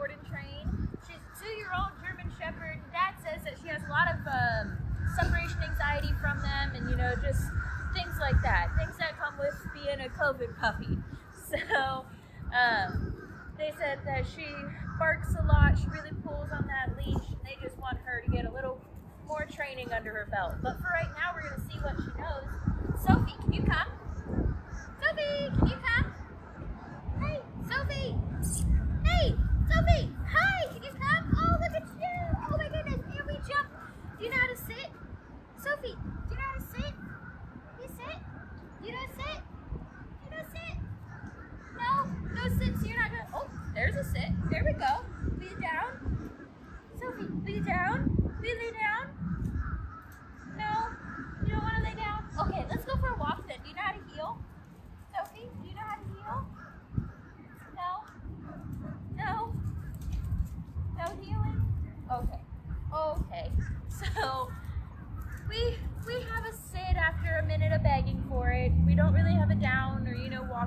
board and train. She's a two-year-old German Shepherd. Dad says that she has a lot of um, separation anxiety from them, and you know, just things like that, things that come with being a COVID puppy. So um, they said that she barks a lot. She really pulls on that leash, and they just want her to get a little more training under her belt. But for right now, we're gonna see what she knows. Sophie, can you come? Sophie, can you come?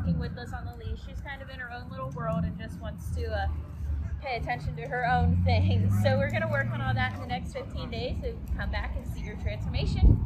Walking with us on the leash. She's kind of in her own little world and just wants to uh, pay attention to her own things. So we're gonna work on all that in the next 15 days. So come back and see your transformation.